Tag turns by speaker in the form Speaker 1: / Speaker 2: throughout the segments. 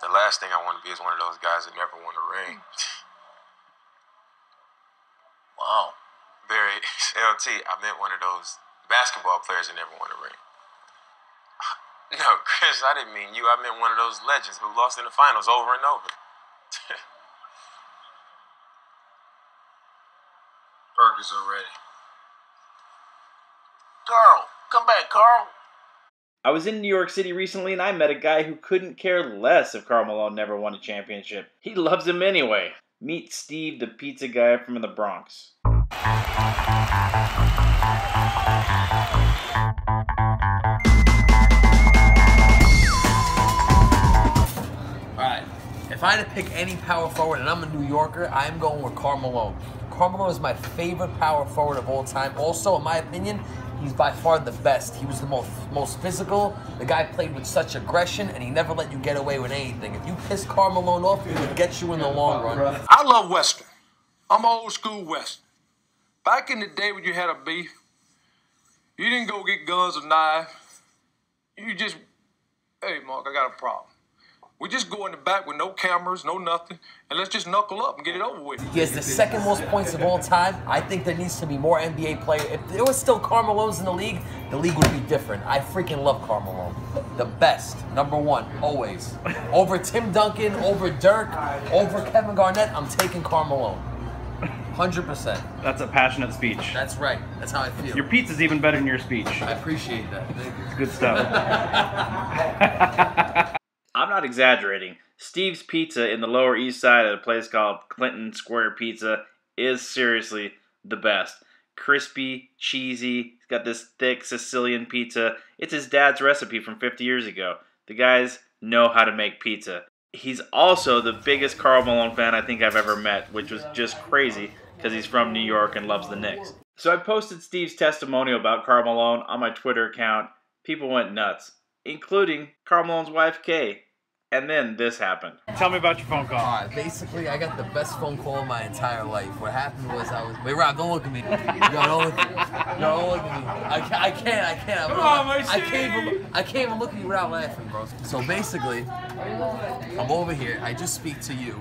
Speaker 1: The last thing I want to be is one of those guys that never won a ring.
Speaker 2: Wow.
Speaker 1: Very LT. I meant one of those basketball players that never won a ring. No, Chris, I didn't mean you. I meant one of those legends who lost in the finals over and over.
Speaker 2: Burgers are ready.
Speaker 3: Carl, come back, Carl.
Speaker 4: I was in New York City recently and I met a guy who couldn't care less if Karl Malone never won a championship. He loves him anyway. Meet Steve, the pizza guy from the Bronx.
Speaker 5: If I had to pick any power forward and I'm a New Yorker, I'm going with. Karl Malone is my favorite power forward of all time. Also, in my opinion, he's by far the best. He was the most most physical. The guy played with such aggression, and he never let you get away with anything. If you piss Karl Malone off, he would get you in the long run.
Speaker 6: I love Western. I'm old school Western. Back in the day when you had a beef, you didn't go get guns or knives. You just, hey, Mark, I got a problem. We just go in the back with no cameras, no nothing, and let's just knuckle up and get it over with.
Speaker 5: He has the second most points of all time. I think there needs to be more NBA players. If there was still Carmelo's in the league, the league would be different. I freaking love Karl Malone. The best, number one, always. Over Tim Duncan, over Dirk, over Kevin Garnett, I'm taking Karl Malone. 100%.
Speaker 4: That's a passionate speech.
Speaker 5: That's right. That's how I feel.
Speaker 4: Your pizza's even better than your speech.
Speaker 5: I appreciate that. Thank you.
Speaker 4: It's good stuff. Not exaggerating. Steve's Pizza in the Lower East Side at a place called Clinton Square Pizza is seriously the best. Crispy, cheesy, he's got this thick Sicilian pizza. It's his dad's recipe from 50 years ago. The guys know how to make pizza. He's also the biggest Karl Malone fan I think I've ever met, which was just crazy because he's from New York and loves the Knicks. So I posted Steve's testimonial about Karl Malone on my Twitter account. People went nuts, including Karl Malone's wife, Kay. And then this happened. Tell me about your phone call.
Speaker 5: All right, basically, I got the best phone call of my entire life. What happened was I was. Wait, Rob, don't look at me. No, don't look at me. No, don't look at me. I can't. I can't. I can't. I'm,
Speaker 6: on, my
Speaker 5: I can't even. I can't even look at you without laughing, bro. So basically, I'm over here. I just speak to you,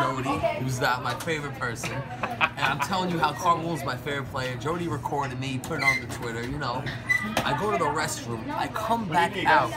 Speaker 5: Jody, who's not my favorite person, and I'm telling you how Karl Malone's my favorite player. Jody recorded me, put it on the Twitter. You know, I go to the restroom. I come back out.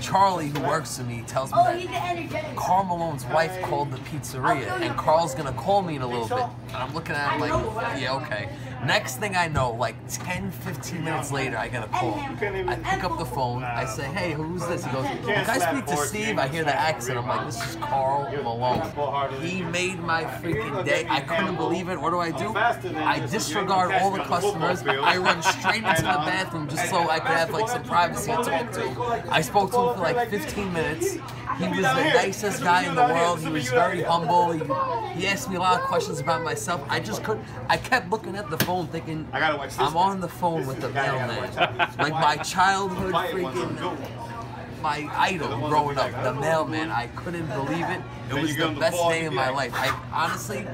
Speaker 5: Charlie, who works for me, tells me that Karl Malone's wife called the pizzeria, and Karl's gonna call me in a little bit. And I'm looking at him like, yeah, okay. Next thing I know, like 10, 15 minutes later, I get a call. I pick up the phone. I say, hey, who's this? He goes, can I speak to Steve? I hear the accent. I'm like, this is Karl Malone. He made my freaking day. I couldn't believe it. What do I do? I disregard all the customers. I run straight into the bathroom just so I could have like some privacy to talk to. I spoke to him for like 15 minutes. He was the nicest guy in the world. He was very humble. He, he asked me a lot of questions about myself. I just couldn't. I kept looking at the phone, thinking I gotta watch this I'm on the phone with the mailman, like my childhood freaking my idol growing up, the mailman. I couldn't believe it. It was the best day of my life. I honestly.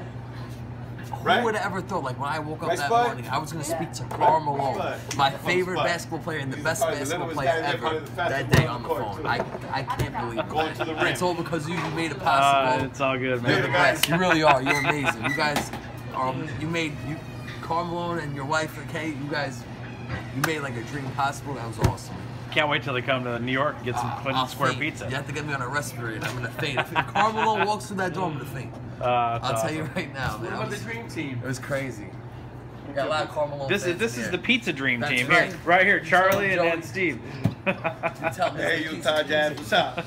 Speaker 5: Who would have ever thought, like when I woke up that morning, I was going to speak to Karl Malone, my favorite basketball player and the best basketball player ever, that day on the phone. I, I can't believe it. And it's all because you, you made it
Speaker 4: Uh,
Speaker 5: possible.
Speaker 4: it's all good, man.
Speaker 5: You're the best. You really are. You're amazing. You guys, um, you made you, Karl Malone and your wife, okay? You guys, you made like a dream possible. That was awesome.
Speaker 4: Can't wait till they come to New York and get some Clinton
Speaker 5: I'll
Speaker 4: Square
Speaker 5: faint.
Speaker 4: pizza.
Speaker 5: You have to get me on a respirator. I'm gonna faint. If Karl Malone walks through that door, I'm gonna faint.
Speaker 4: Uh,
Speaker 5: I'll tell you right now, man.
Speaker 6: What
Speaker 5: It
Speaker 6: about the dream team?
Speaker 5: it was crazy. We got a lot of Karl Malone
Speaker 4: This is this is
Speaker 5: here.
Speaker 4: the pizza dream
Speaker 5: That's
Speaker 4: team
Speaker 5: right.
Speaker 4: here, right here, Charlie
Speaker 5: them,
Speaker 4: and. Steve.
Speaker 5: You tell me
Speaker 2: Hey,
Speaker 5: it's the
Speaker 2: Utah Jazz, what's up?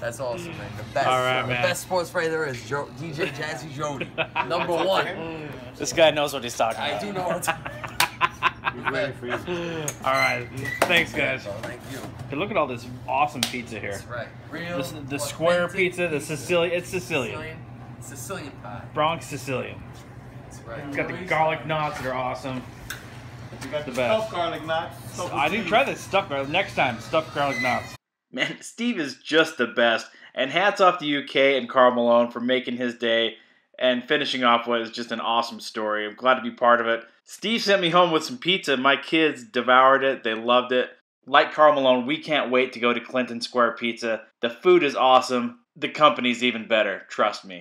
Speaker 5: That's awesome, man. The best.
Speaker 4: All right,
Speaker 5: the
Speaker 4: man.
Speaker 5: best sports writer there is Jo- DJ Jazzy Jody, number one.
Speaker 4: This guy knows what he's talking
Speaker 5: I
Speaker 4: about.
Speaker 5: do know what I'm
Speaker 6: Ready.
Speaker 4: All right, thanks guys.
Speaker 5: So thank you.
Speaker 4: Hey, look at all this awesome pizza here.
Speaker 5: That's right. Real.
Speaker 4: This, the square
Speaker 5: authentic
Speaker 4: pizza, the Sicilian, it's Sicilian,
Speaker 5: Sicilian. Sicilian pie.
Speaker 4: Bronx Sicilian.
Speaker 5: That's right.
Speaker 4: It's got the garlic knots that are awesome.
Speaker 2: You got
Speaker 4: The
Speaker 2: the
Speaker 4: best.
Speaker 2: stuffed garlic knots. stuffed
Speaker 4: I
Speaker 2: with
Speaker 4: didn't try this stuffed garlic. Next time, stuffed garlic knots. Man, Steve is just the best. And hats off to UK and Karl Malone for making his day and finishing off what is just an awesome story. I'm glad to be part of it. Steve sent me home with some pizza. My kids devoured it. They loved it. Like Karl Malone, we can't wait to go to Clinton Square Pizza. The food is awesome. the company's even better. Trust me.